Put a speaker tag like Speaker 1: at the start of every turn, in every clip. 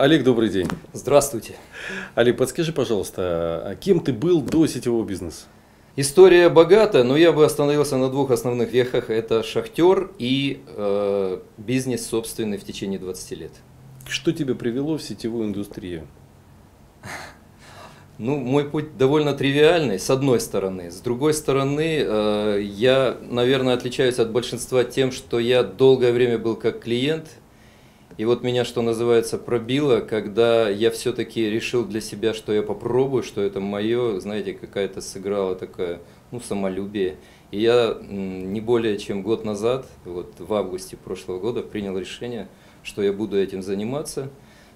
Speaker 1: Олег, добрый день.
Speaker 2: Здравствуйте.
Speaker 1: Олег, подскажи, пожалуйста, а кем ты был до сетевого бизнеса?
Speaker 2: История богата, но я бы остановился на двух основных вехах. Это шахтер и э, бизнес собственный в течение 20 лет.
Speaker 1: Что тебя привело в сетевую индустрию?
Speaker 2: Ну, мой путь довольно тривиальный, с одной стороны. С другой стороны, э, я, наверное, отличаюсь от большинства тем, что я долгое время был как клиент. И вот меня, что называется, пробило, когда я все-таки решил для себя, что я попробую, что это мое, знаете, какая-то сыграла такая, ну, самолюбие. И я не более чем год назад, вот в августе прошлого года, принял решение, что я буду этим заниматься.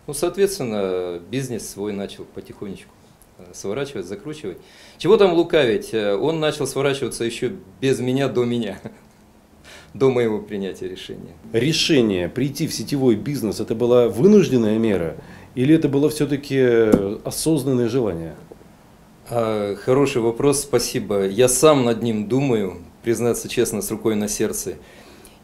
Speaker 2: Ну, соответственно, бизнес свой начал потихонечку Э, сворачивать, закручивать. Чего там лукавить? Э, он начал сворачиваться еще без меня, до меня, до моего принятия решения.
Speaker 1: Решение прийти в сетевой бизнес, это была вынужденная мера или это было все-таки осознанное желание?
Speaker 2: А, хороший вопрос, спасибо. Я сам над ним думаю, признаться честно, с рукой на сердце.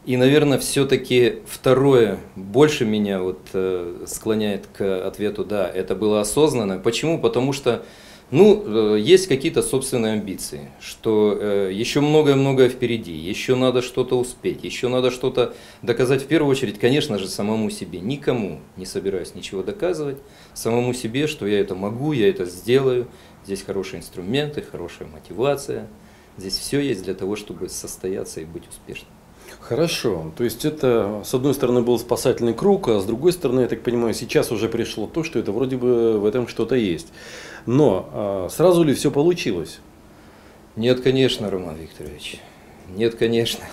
Speaker 2: И, наверное, все-таки второе больше меня вот э, склоняет к ответу «да», это было осознанно. Почему? Потому что, ну, э, есть какие-то собственные амбиции, что э, еще многое-многое впереди, еще надо что-то успеть, еще надо что-то доказать в первую очередь, конечно же, самому себе. Никому не собираюсь ничего доказывать, самому себе, что я это могу, я это сделаю. Здесь хорошие инструменты, хорошая мотивация. Здесь все есть для того, чтобы состояться и быть успешным.
Speaker 1: Хорошо. То есть это, с одной стороны, был спасательный круг, а с другой стороны, я так понимаю, сейчас уже пришло то, что это вроде бы в этом что-то есть. Но а, сразу ли все получилось?
Speaker 2: Нет, конечно, Роман Викторович. Нет, конечно.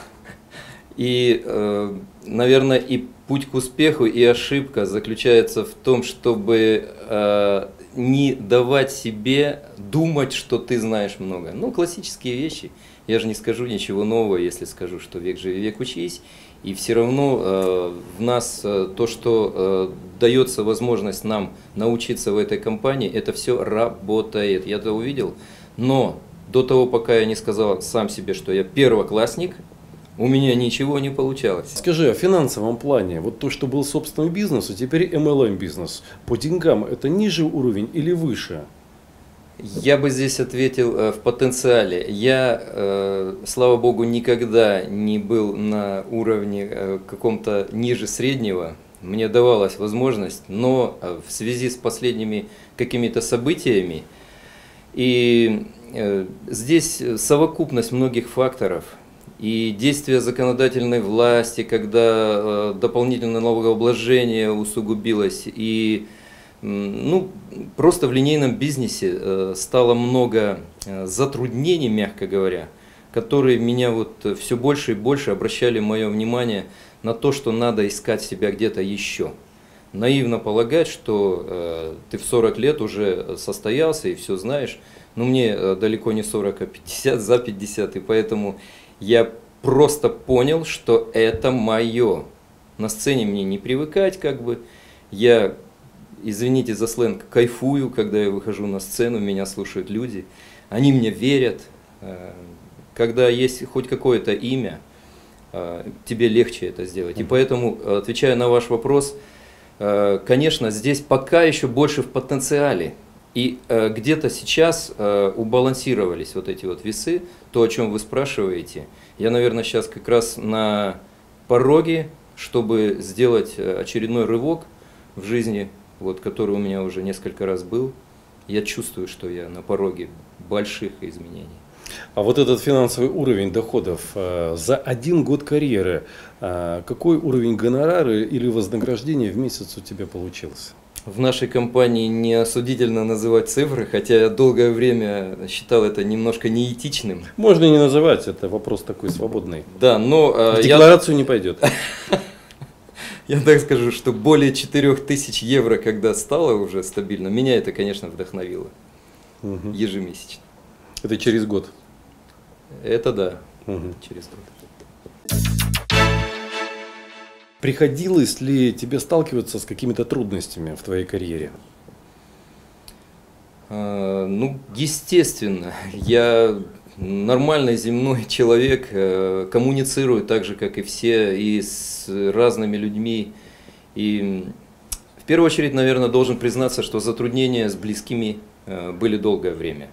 Speaker 2: И, э, наверное, и путь к успеху, и ошибка заключается в том, чтобы э, не давать себе думать, что ты знаешь много. Ну, классические вещи. Я же не скажу ничего нового, если скажу, что век живи, век учись. И все равно э, в нас э, то, что э, дается возможность нам научиться в этой компании, это все работает. Я это увидел. Но до того, пока я не сказал сам себе, что я первоклассник, у меня ничего не получалось.
Speaker 1: Скажи, о финансовом плане, вот то, что был собственный бизнес, а теперь MLM бизнес, по деньгам это ниже уровень или выше?
Speaker 2: Я бы здесь ответил э, в потенциале. Я, э, слава богу, никогда не был на уровне э, каком-то ниже среднего. Мне давалась возможность, но в связи с последними какими-то событиями, и здесь совокупность многих факторов, и действия законодательной власти, когда дополнительное налогообложение усугубилось, и ну, просто в линейном бизнесе э, стало много э, затруднений, мягко говоря, которые меня вот все больше и больше обращали мое внимание на то, что надо искать себя где-то еще. Наивно полагать, что э, ты в 40 лет уже состоялся и все знаешь, но мне э, далеко не 40, а 50, за 50, и поэтому я просто понял, что это мое. На сцене мне не привыкать, как бы. Я извините за сленг, кайфую, когда я выхожу на сцену, меня слушают люди, они мне верят. Э, когда есть хоть какое-то имя, э, тебе легче это сделать. И поэтому, отвечая на ваш вопрос, э, конечно, здесь пока еще больше в потенциале. И где-то сейчас убалансировались вот эти вот весы, то, о чем вы спрашиваете. Я, наверное, сейчас как раз на пороге, чтобы сделать очередной рывок в жизни вот, который у меня уже несколько раз был, я чувствую, что я на пороге больших изменений.
Speaker 1: А вот этот финансовый уровень доходов э, за один год карьеры, э, какой уровень гонорара или вознаграждения в месяц у тебя получился?
Speaker 2: В нашей компании не осудительно называть цифры, хотя я долгое время считал это немножко неэтичным.
Speaker 1: Можно не называть, это вопрос такой свободный.
Speaker 2: Да, но...
Speaker 1: Э, в декларацию я... не пойдет.
Speaker 2: я так скажу, что более 4000 евро, когда стало уже стабильно, меня это, конечно, вдохновило угу. ежемесячно.
Speaker 1: Это через год?
Speaker 2: Это да, угу. через год.
Speaker 1: Приходилось ли тебе сталкиваться с какими-то трудностями в твоей карьере?
Speaker 2: А, ну, естественно, я нормальный земной человек э, коммуницирует так же, как и все, и с разными людьми. И в первую очередь, наверное, должен признаться, что затруднения с близкими э, были долгое время.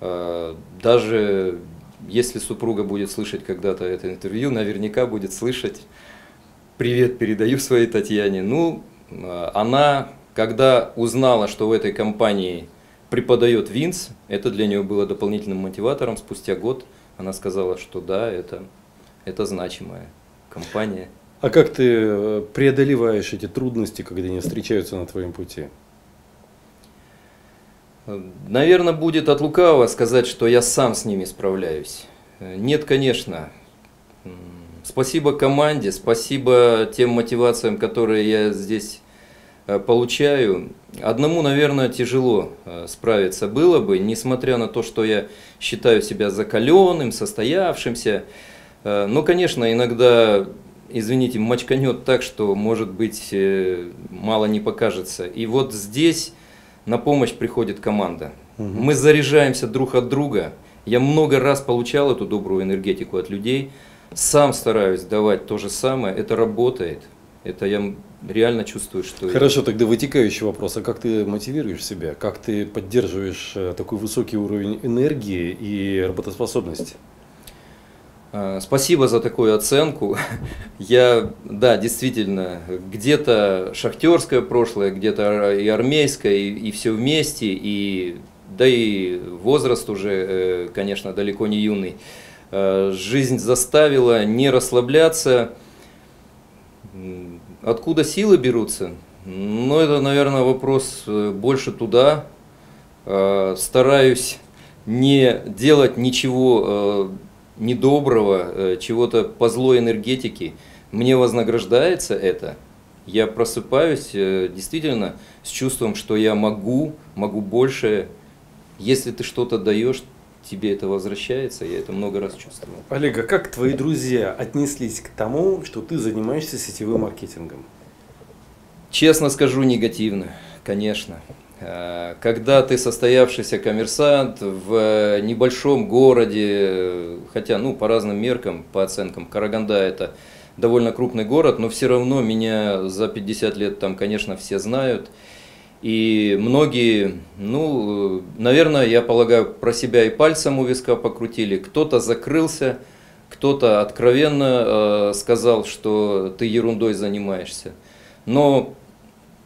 Speaker 2: Э, даже если супруга будет слышать когда-то это интервью, наверняка будет слышать «Привет передаю своей Татьяне». Ну, э, она, когда узнала, что в этой компании преподает Винс, это для нее было дополнительным мотиватором. Спустя год она сказала, что да, это, это значимая компания.
Speaker 1: А как ты э, преодолеваешь эти трудности, когда они встречаются на твоем пути?
Speaker 2: Наверное, будет от лукавого сказать, что я сам с ними справляюсь. Нет, конечно. Спасибо команде, спасибо тем мотивациям, которые я здесь э, получаю. Одному, наверное, тяжело э, справиться было бы, несмотря на то, что я считаю себя закаленным, состоявшимся. Э, но, конечно, иногда, извините, мочканет так, что, может быть, мало не покажется. И вот здесь на помощь приходит команда. Угу. Мы заряжаемся друг от друга. Я много раз получал эту добрую энергетику от людей. Сам стараюсь давать то же самое. Это работает. Это я реально чувствую, что...
Speaker 1: Хорошо, тогда вытекающий вопрос. А как ты мотивируешь себя? Как ты поддерживаешь э, такой высокий уровень энергии и работоспособности?
Speaker 2: А, спасибо за такую оценку. Я, да, действительно, где-то шахтерское прошлое, где-то и армейское, и, и все вместе, и да и возраст уже, э, конечно, далеко не юный. Э, жизнь заставила не расслабляться. Откуда силы берутся? Ну, это, наверное, вопрос э, больше туда. Стараюсь не делать ничего недоброго, э, чего-то по злой энергетике, мне вознаграждается это, я просыпаюсь э, действительно с чувством, что я могу, могу больше. Если ты что-то даешь, тебе это возвращается, я это много раз чувствовал.
Speaker 1: Олег, а как твои друзья отнеслись к тому, что ты занимаешься сетевым маркетингом?
Speaker 2: Честно скажу, негативно, конечно. Э, когда ты состоявшийся коммерсант в небольшом городе, хотя ну, по разным меркам, по оценкам, Караганда это довольно крупный город, но все равно меня за 50 лет там, конечно, все знают. И многие, ну, наверное, я полагаю, про себя и пальцем у виска покрутили. Кто-то закрылся, кто-то откровенно э, сказал, что ты ерундой занимаешься. Но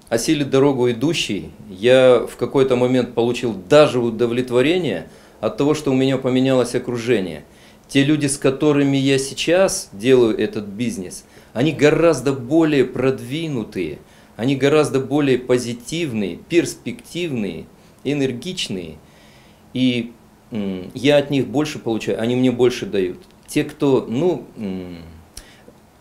Speaker 2: осилит дорогу идущий, я в какой-то момент получил даже удовлетворение от того, что у меня поменялось окружение. Те люди, с которыми я сейчас делаю этот бизнес, они гораздо более продвинутые, они гораздо более позитивные, перспективные, энергичные. И я от них больше получаю, они мне больше дают. Те, кто, ну,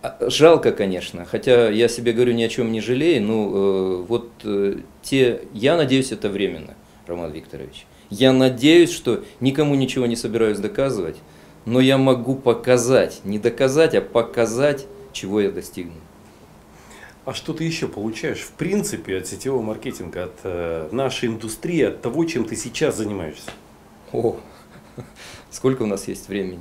Speaker 2: а, жалко, конечно, хотя я себе говорю ни о чем не жалею, но э, вот э, те, я надеюсь, это временно, Роман Викторович. Я надеюсь, что никому ничего не собираюсь доказывать, но я могу показать, не доказать, а показать, чего я достигну.
Speaker 1: А что ты еще получаешь, в принципе, от сетевого маркетинга, от э, нашей индустрии, от того, чем ты сейчас занимаешься?
Speaker 2: О, сколько у нас есть времени?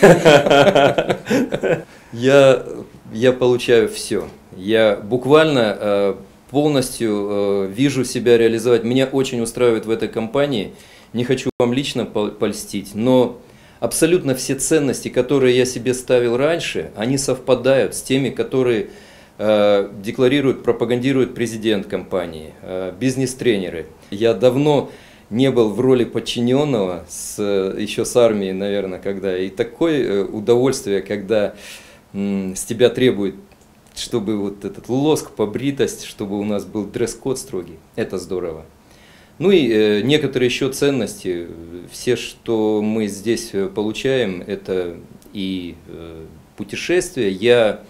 Speaker 2: Я, я получаю все. Я буквально э, полностью э, вижу себя реализовать. Меня очень устраивает в этой компании. Не хочу вам лично польстить, но абсолютно все ценности, которые я себе ставил раньше, они совпадают с теми, которые декларирует, пропагандирует президент компании, э, бизнес-тренеры. Я давно не был в роли подчиненного, с, еще с армией, наверное, когда. И такое э, удовольствие, когда с тебя требует, чтобы вот этот лоск, побритость, чтобы у нас был дресс-код строгий. Это здорово. Ну и э, некоторые еще ценности. Все, что мы здесь э, получаем, это и э, путешествия. Я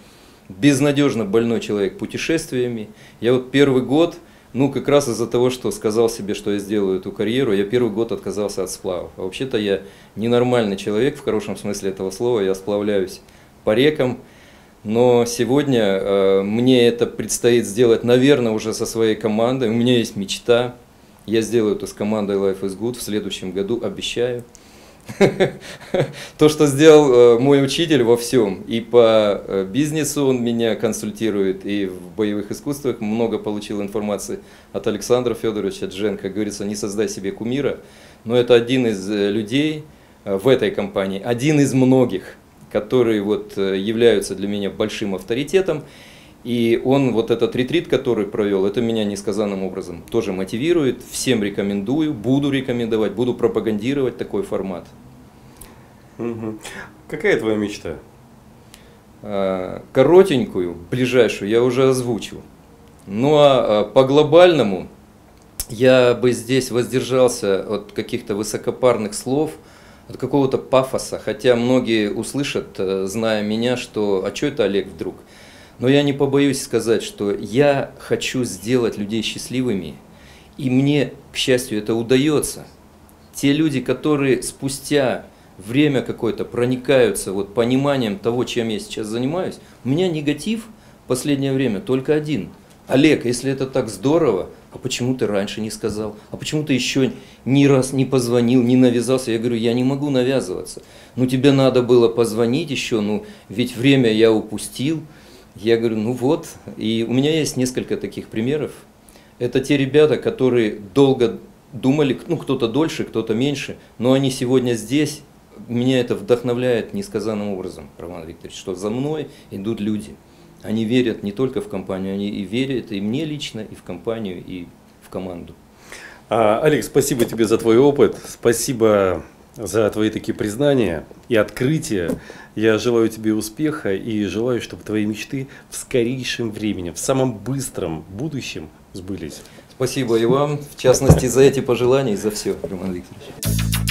Speaker 2: безнадежно больной человек путешествиями. Я вот первый год, ну как раз из-за того, что сказал себе, что я сделаю эту карьеру, я первый год отказался от сплавов. А вообще-то я ненормальный человек в хорошем смысле этого слова, я сплавляюсь по рекам. Но сегодня э, мне это предстоит сделать, наверное, уже со своей командой. У меня есть мечта. Я сделаю это с командой Life is Good в следующем году, обещаю. То, что сделал э, мой учитель во всем, и по э, бизнесу он меня консультирует, и в боевых искусствах много получил информации от Александра Федоровича Джен, как говорится, не создай себе кумира, но это один из э, людей в этой компании, один из многих, которые вот являются для меня большим авторитетом, и он, вот этот ретрит, который провел, это меня несказанным образом тоже мотивирует. Всем рекомендую, буду рекомендовать, буду пропагандировать такой формат.
Speaker 1: Угу. Какая твоя мечта?
Speaker 2: А, коротенькую, ближайшую, я уже озвучил. Ну а, а по глобальному я бы здесь воздержался от каких-то высокопарных слов, от какого-то пафоса, хотя многие услышат, э, зная меня, что «а что это Олег вдруг?». Но я не побоюсь сказать, что я хочу сделать людей счастливыми, и мне, к счастью, это удается. Те люди, которые спустя время какое-то проникаются вот пониманием того, чем я сейчас занимаюсь, у меня негатив в последнее время только один. Олег, если это так здорово, а почему ты раньше не сказал? А почему ты еще ни раз не позвонил, не навязался? Я говорю, я не могу навязываться. Ну тебе надо было позвонить еще, ну ведь время я упустил. Я говорю, ну вот, и у меня есть несколько таких примеров. Это те ребята, которые долго думали, ну кто-то дольше, кто-то меньше, но они сегодня здесь. Меня это вдохновляет несказанным образом, Роман Викторович, что за мной идут люди. Они верят не только в компанию, они и верят и мне лично, и в компанию, и в команду.
Speaker 1: Алекс, спасибо тебе за твой опыт, спасибо за твои такие признания и открытия. Я желаю тебе успеха и желаю, чтобы твои мечты в скорейшем времени, в самом быстром будущем сбылись.
Speaker 2: Спасибо и вам, в частности, за эти пожелания и за все, Роман Викторович.